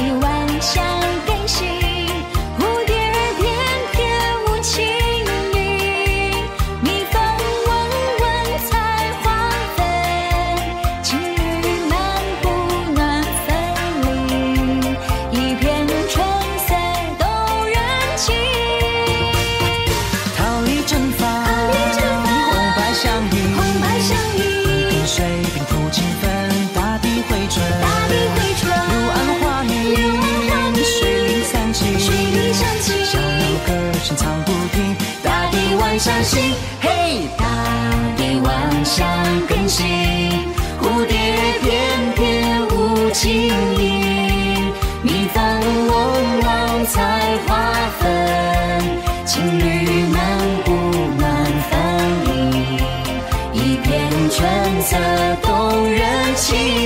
Và. 不停，大地万象新。嘿，大地万象更新，蝴蝶翩翩舞轻盈，蜜蜂嗡嗡采花粉，情侣漫步满分影，一片春色动人情。